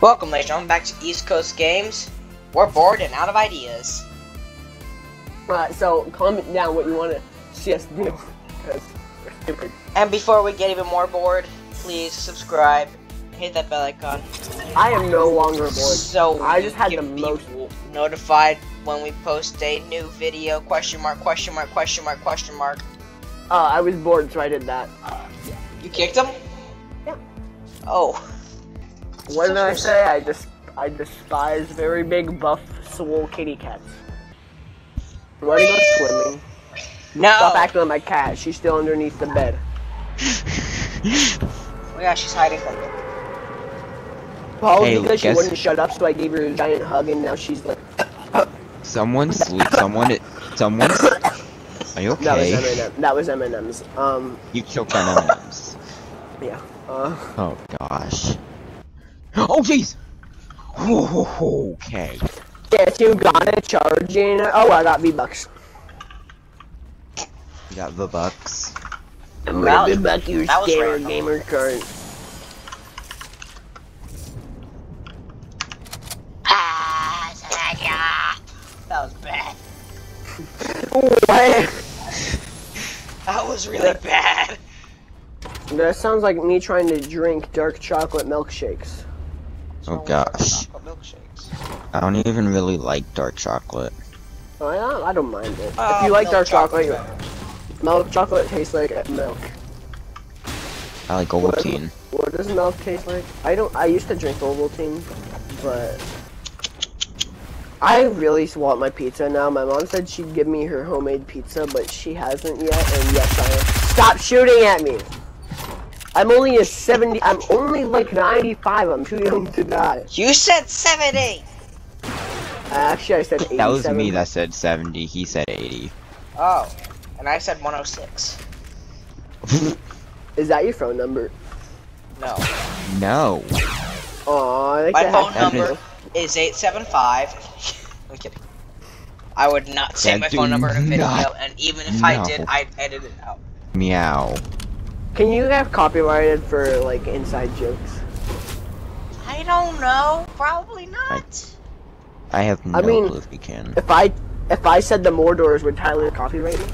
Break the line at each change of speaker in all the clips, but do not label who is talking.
Welcome, ladies and gentlemen, back to East Coast Games. We're bored and out of ideas.
Alright, so comment down what you want to see us do. Because we're stupid.
And before we get even more bored, please subscribe, hit that bell icon.
I am no longer bored.
So
I just had the most-
notified when we post a new video. Question mark, question mark, question mark, question mark.
Uh, I was bored, so I did that.
You kicked him?
Yeah.
Oh.
What did I say? I just I despise very big, buff, swole kitty cats. I'm gonna go swimming.
No.
Stop acting like my cat. She's still underneath the bed.
Oh yeah, she's hiding from you.
Probably
Hey,
because she wouldn't shut up, so I gave her a giant hug, and now she's like,
Someone sleep. Someone. Someone. Are you okay?
that was
okay?
Eminem. That was M&Ms. Um,
You choked on M&Ms.
yeah. Uh,
Oh gosh. Oh jeez. Okay.
yes, you got it. Charging. Oh, I got V bucks.
You got the bucks.
I'm
That
gonna
was-
be back your
that
scare gamer card.
That was bad.
What?
That was really bad.
That sounds like me trying to drink dark chocolate milkshakes.
Oh gosh.
Milkshakes.
I don't even really like dark chocolate.
Oh, I don't, I don't mind it.
Oh,
if you like dark chocolate,
chocolate.
milk chocolate tastes like milk.
I like Ovaltine.
What does milk taste like? I don't. I used to drink Ovaltine, but I really want my pizza now. My mom said she'd give me her homemade pizza, but she hasn't yet. And yes, I am. Stop shooting at me! I'm only a 70. I'm only like 95. I'm too young to die.
You said 70!
Uh, actually, I said 87.
That was me that said 70. He said 80.
Oh. And I said 106.
Is that your phone number?
No.
no.
Oh, I think
My
I
phone number is 875. I'm kidding. I would not say
Yeah,
my phone number in a video,
not-
and even if I did, I'd edit it out.
Meow.
Can you have copyrighted for like inside jokes?
I don't know. Probably not.
I have no
I mean-
clue if you can.
If I if I said the Mordors, would Tyler copyright me?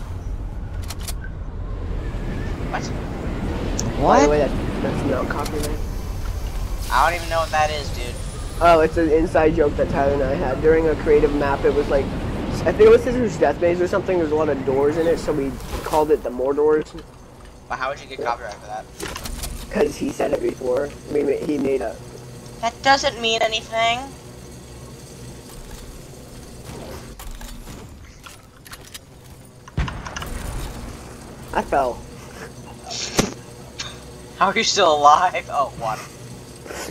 What?
By the way, that, that's not copyright.
I don't even know what that is, dude.
Oh, it's an inside joke that Tyler and I had during a creative map. It was like, I think it was Scissors Death Maze or something. There's a lot of doors in it, so we called it the Mordors
But how would you get copyright for that?
because he said it before. I mean, he made a.
That doesn't mean anything.
I fell.
How are you still alive? Oh, water.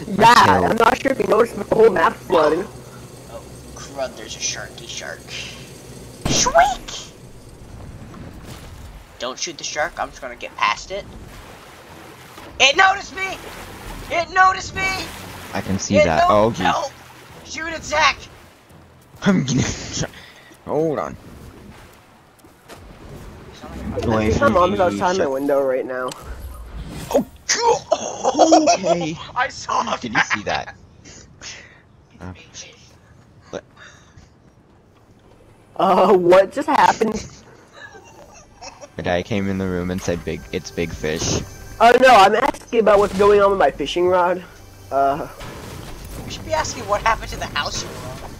Yeah,
fell.
I'm not sure if you noticed, but the whole map's flooding.
Oh, crud, there's a sharky shark. Shriek! Don't shoot the shark, I'm just gonna get past it. It noticed me! It noticed me!
I can see
it
that. Oh, jeez.
Help! Shoot it, Zach!
I'm gonna. Hold on. Wait
My mom's outside my window right now.
Oh, okay.
I saw
Did you see that? Uh,
Uh, what just happened?
The guy came in the room and said, "Big, it's big fish."
Oh no, I'm asking about what's going on with my fishing rod. Uh,
You should be asking what happened to the house you were on.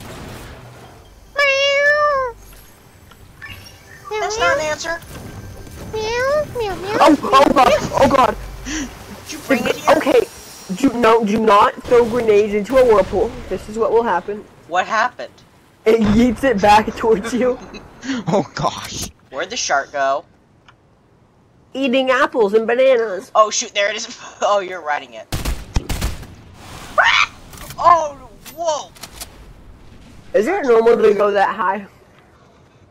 That's not an answer. Meow, meow, meow.
oh, oh god, oh god.
Did you bring it here?
Okay, do no, do not throw grenades into a whirlpool. This is what will happen.
What happened?
It yeets it back towards you.
Oh gosh.
Where'd the shark go?
Eating apples and bananas.
Oh shoot, there it is. Oh, you're riding it. Oh, whoa!
Is it normal to go that high?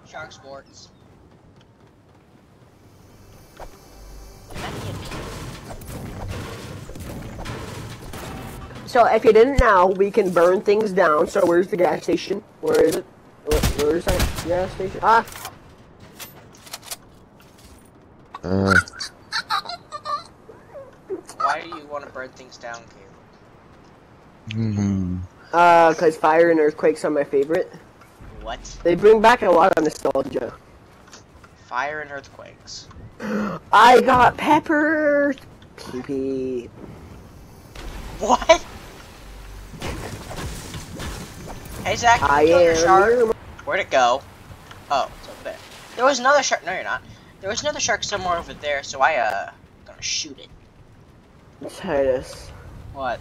Shark sports.
So if you didn't know, we can burn things down. So where's the gas station? Where is it? Where, where is that gas station? Ah,
Uh,
Why do you want to burn things down, Caleb?
Mhm.
Uh, cause fire and earthquakes are my favorite.
What?
They bring back a lot of nostalgia.
Fire and earthquakes.
I got pepper. Pee pee.
What? Hey Zach,
I
you kill your
am.
shark? Where'd it go? Oh, it's over there. There was another shark. No, you're not. There was another shark somewhere over there, so I uh gonna shoot it.
Titus,
What?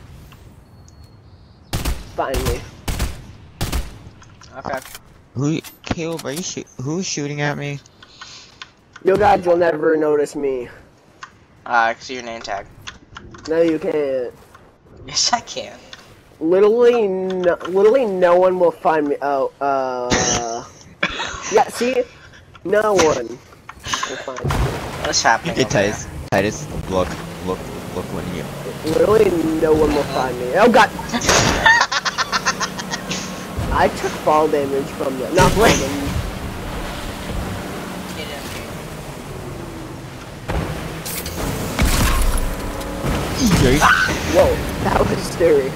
find me.
Okay.
Who, Caleb? Are you shoot? Who's shooting at me?
Yo, guys, you'll never notice me.
Uh, I can see your name tag.
No, you can't.
Yes, I can.
Literally, no, literally, no one will find me. Oh, uh, yeah. See, no one will find me.
What's happening?
Hey,
over there?
Titus. Titus, look, look, look when you.
Literally, no one will find me. Oh God! I took fall damage from the not fall damage.
Get in here.
Whoa, that was scary.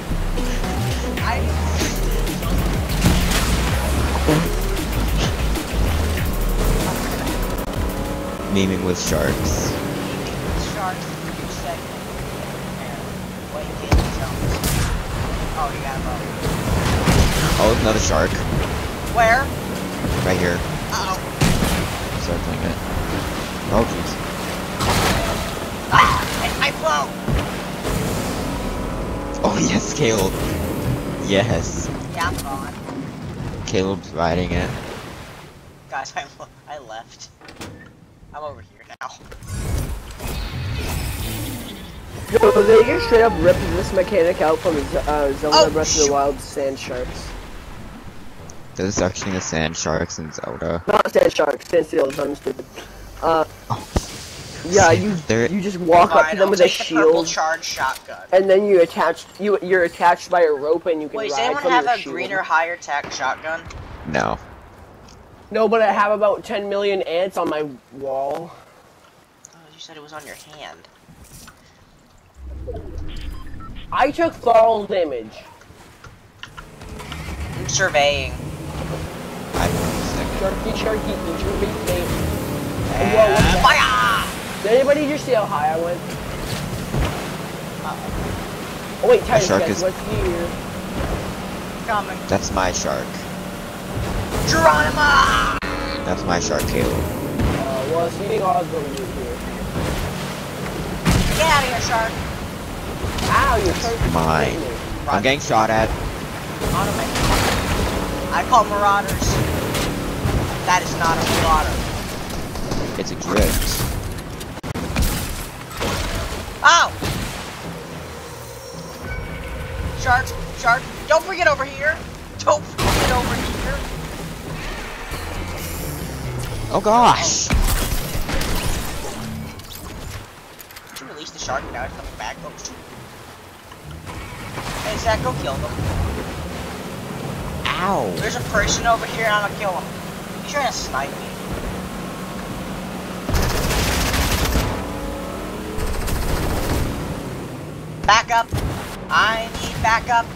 I
Memeing with sharks.
sharks. You said. Wait, get. Oh, you got a boat.
Oh, another shark.
Where?
Right here.
Oh.
Circling it. Oh, jeez.
Ah! My float.
Oh, yes, Caleb. Yes.
Yeah, I'm gone.
Caleb's riding it.
Guys, I I left. I'm over here now.
Yo, they just straight up ripped this mechanic out from uh, Zelda
Oh,
Breath of the. Wild Sand Sharks.
There's actually the sand sharks in Zelda.
Not Sand Sharks, Sand Seals, I'm stupid. Uh, yeah, you
There-
you just walk up to them
I'll
with a
take the purple
shield,
charged shotgun.
and then you attach you you're attached by a rope, and you can
Wait, does
ride
anyone
from
have a
shield.
greener higher tech shotgun?
No.
No, but I have about 10 million ants on my wall.
Oh, you said it was on your hand.
I took fall damage.
I'm surveying.
I don't know. Second.
Sharky, sharky, eat your meat, mate.
And
Whoa, what's that?
fire!
Did anybody just see how high I went? Oh wait, Titus,
shark
guess
is-
what's here?
Coming.
That's my shark.
Geronimo!
That's my shark, Caleb.
Uh, well, it's eating all of them here.
Get out of here, shark.
Ow, your shark
Mine.
hit.
I'm getting shot at.
Automate. I call marauders. That is not a marauder.
It's a drift.
Ow! Shark, shark, don't forget over here. Don't
Oh gosh!
Did you release the shark and now it's coming back? Oh, shoot. Hey, Zach, go kill them.
Ow!
There's a person over here and I'm gonna kill him. He's trying to snipe me. Back up. I need backup.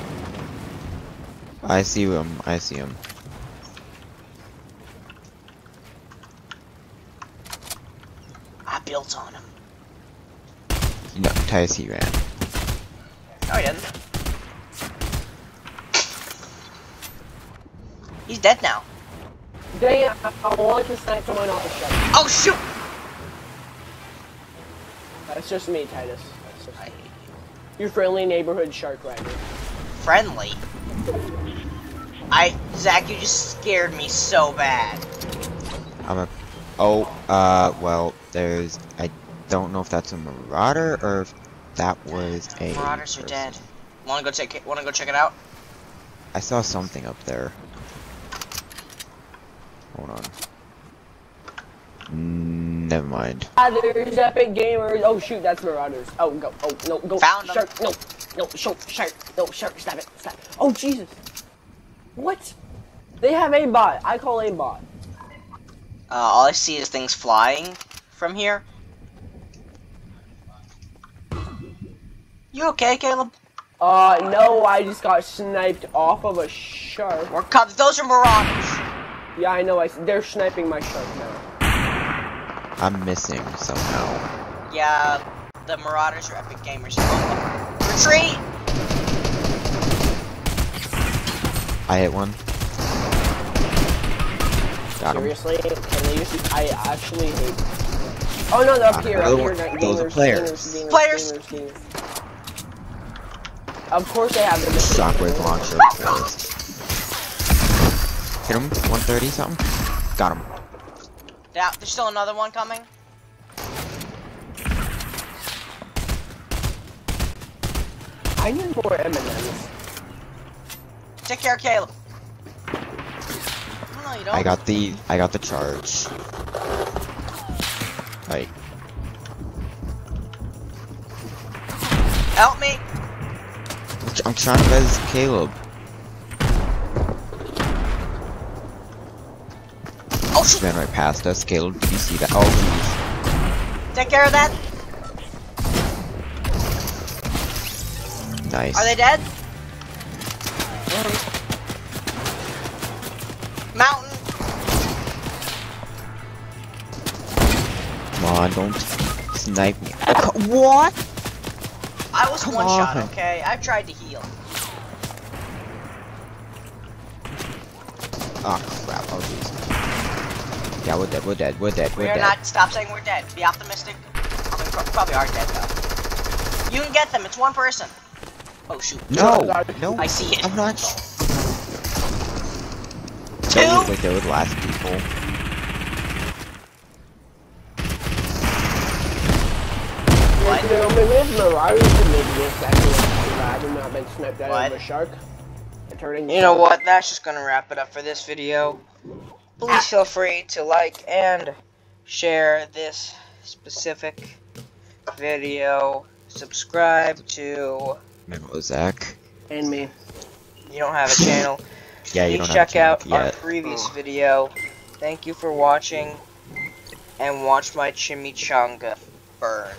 I see him. I see him.
Built on him.
No, Titus, he ran.
No, he didn't. He's dead now.
Dang it, I, I to snipe someone off the shark.
Oh, shoot!
That's just me, Titus. That's just
I hate you.
your friendly neighborhood shark rider.
Friendly. I, Zach, you just scared me so bad.
I'm a. Oh, uh, well, there's. I don't know if that's a marauder or if that was a.
Marauders are dead. Wanna go check it? Wanna go check it out?
I saw something up there. Hold on. Mm, never mind.
Ah, there's epic gamers. Oh shoot, that's marauders. Oh go. Oh no, go.
Found 'em.
shark. No, no, shark, shark. No, shark. Stop it. Stop. Oh Jesus. What? They have a bot. I call a bot.
Uh, all I see is things flying from here. You okay, Caleb?
Uh, no, I just got sniped off of a shark.
We're cut. Those are marauders.
Yeah, I know. I, they're sniping my shark now.
I'm missing somehow.
Yeah, the marauders are epic gamers. Retreat.
I hit one. Got him.
Seriously? Can they use I actually hate. Oh no, they're up
Got
here,
another
up here,
one.
gamers,
Those are players.
gamers, gamers,
Players.
gamers, gamers. Of course they have the
Shockwave launcher. Hit him. 130 something. Got him.
Yeah, there's still another one coming.
I need more M&Ms.
Take care, Caleb. No, you don't.
I got the I got the charge. Like
Help me.
I'm trying to res Caleb.
Oh shit.
ran right past us. Caleb, did you see that? Oh jeez.
Take care of that.
Nice.
Are they dead?
On, don't snipe me. What?
I was
Come
one shot, okay? I tried to heal.
Oh crap, oh jeez. Yeah, we're dead, we're dead, we're dead,
we're
we're
are
dead.
not. Stop saying we're dead. Be optimistic. I mean, pro- probably are dead though. You can get them. It's one person. Oh shoot.
No, no,
I see it.
I'm not.
Two?
Don't like they were the last people.
What?
You know, maybe if Marauders and maybe I have not been sniped out
What?
of a shark.
You know what? That's just gonna wrap it up for this video. Please feel free to like and share this specific video. Subscribe to.
Remember Zach?
And me.
You don't have a channel.
Yeah, you
Please
don't
check
have
out
a channel
our
yet.
previous video. Thank you for watching, and watch my chimichanga burn.